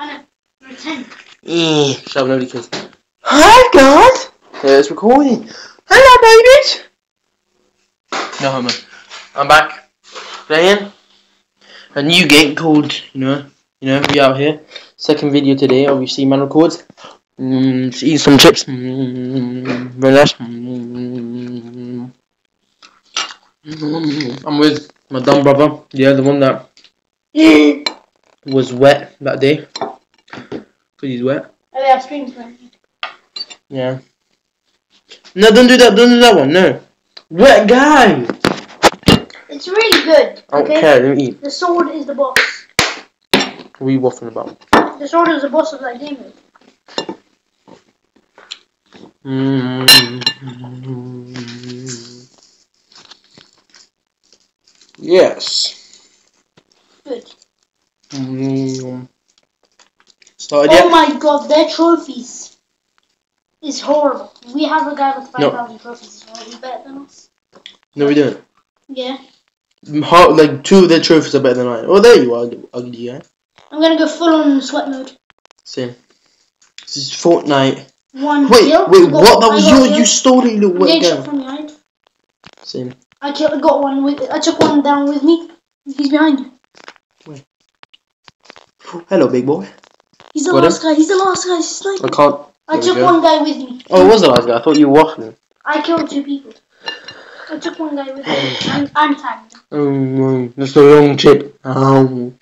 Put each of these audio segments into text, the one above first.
I know. You're 10. Eh, shut up, nobody cares. Hi, guys! Yeah, it's recording. Hello, babies! No homo. I'm back. Playing a new game called, you know, you know, we out here. Second video today, obviously, man records. Mm, just eating some chips. Mm, very nice. Mm, mm, I'm with my dumb brother. Yeah, the one that was wet that day. Because he's wet. Oh, they yeah, streams, man. Yeah. No, don't do that. Don't do that one. No. Wet guy. It's really good. I don't Okay? care. Let me eat. The sword is the boss. What are you waffling about? The sword is the boss of that game. mode. Mm. Yes. Good. Mm. Started Oh, oh my god, their trophies is horrible. We have a guy with No. 5,000 trophies as well. Better than us. No, we don't. Yeah. Mm, How, like two of their trophies are better than mine. Oh, there you are, ugly guy. I'm gonna go full on sweat mode. Same. This is Fortnite. One Wait, kill. wait, got- what? That was got you. a kill. You stole it, little wet guy. from behind. Same. I killed, got one with. I took one down with me. He's behind. You. Wait. Hello, big boy. He's the Got last guy. He's the last guy. He's I can't. I there we took go. one guy with me. Oh, it was the last guy. I thought you were waffling. I killed two people. I took one guy with me. I'm, I'm tagged. Oh, no, that's the wrong chip. Oh.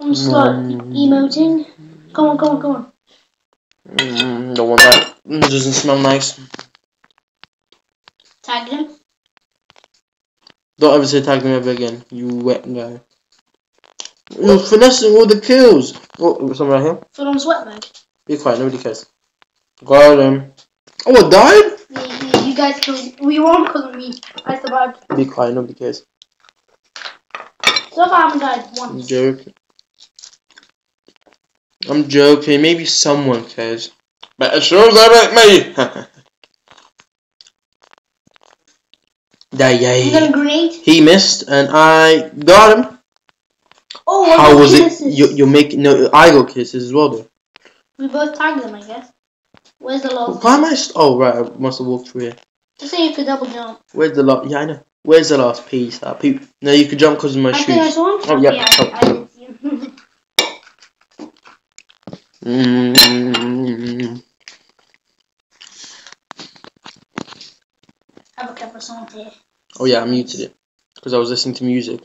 I'm start emoting. Come on, come on, come on. Mm, don't want that. Mm, doesn't smell nice. Tag him. Don't ever say tag me ever again, you wet guy. You're finessing all the kills. Oh, someone right here. Full on sweat mode. Be quiet, nobody cares. Got him. Oh, I died? You, you, you guys killed. We won because of me. I survived. Be quiet, nobody cares. So far, I haven't died I'm once. joking. I'm joking. Maybe someone cares. But it sure as about me. Yeah, I'm yeah. gonna grenade. He missed, and I got him. Oh, How was it? You, you're making no. I got kisses as well, though. We both tagged them, I guess. Where's the last? Why am I? St- oh right, I must have walked through here. Just say you could double jump. Where's the last? Yeah, I know. Where's the last piece? That peep. No, you could jump because of my I think I shoes. saw him. Oh, yeah. yeah I, I did see him. Mm. have a croissant here. Oh yeah, I muted it because I was listening to music.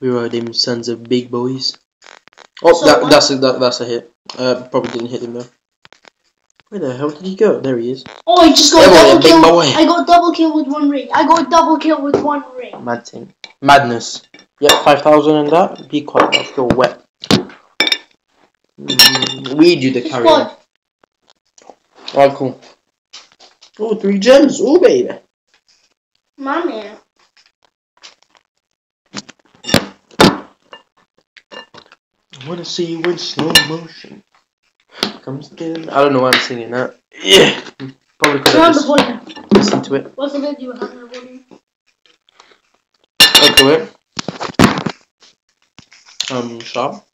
We were them sons of big boys. Oh, So that, that's a that, that's a hit. Uh, probably didn't hit him though. Where the hell did he go? There he is. Oh, I just got Come a double kill. boy. I got a double kill with one ring. I got a double kill with one ring. Mad thing. Madness. Yep, 5,000 and that. Be quiet, I feel wet. Mm, we do the carry. Squad. Alright, cool. Oh, three gems. Oh, baby. My man. Wanna see you in slow motion. Comes down. I don't know why I'm singing that. Yeah. Probably because Turn I on the just listened to it. What's the bit you have the volume? Okay, wait. Um, sharp.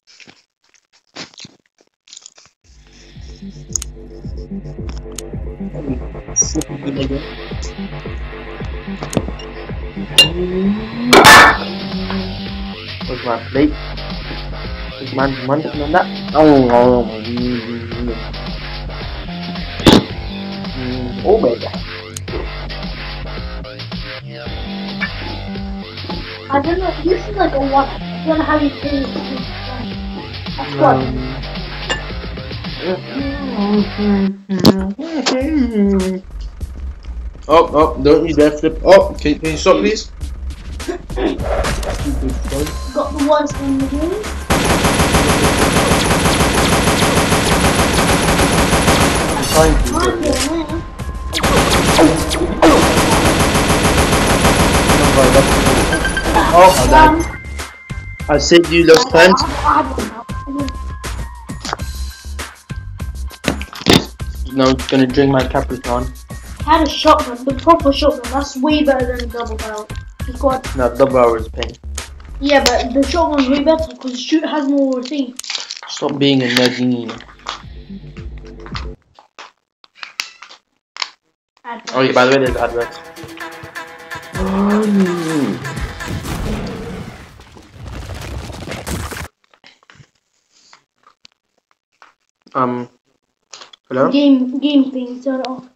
Where's my plate? Where's my man, man, that? Oh, oh, oh, baby. I don't know. This is like a one. I don't know how you play this. That's what. Oh, oh, don't you dare flip. Oh, can, can you stop, please? Got the worst in the game. Oh, I died. I saved you those I, times. I, I had one now. Now I'm gonna drink my Capricorn. I had a shotgun, the proper shotgun. That's way better than a double barrel. Squad. No, double barrel is pain. Yeah, but the shotgun's way better because the shoot has more thing. Stop being a Nadine. Advert. Oh yeah, by the way, there's adverts. Oh, Um, hello? Game game thing. Turn it off.